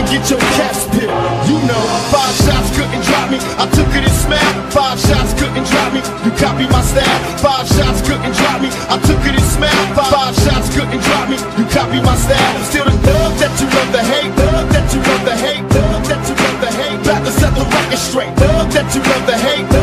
and get your cap spit. You know, five shots couldn't drop me. I took it and smacked. Five shots couldn't drop me. You copy my style. Five shots couldn't drop me. I took it and smacked. Five, five shots couldn't drop me. You copy my style. Still the thug that you love to hate. Thug that you love to hate. Thug that you love to hate. About to set the record straight. Thug that you love to hate.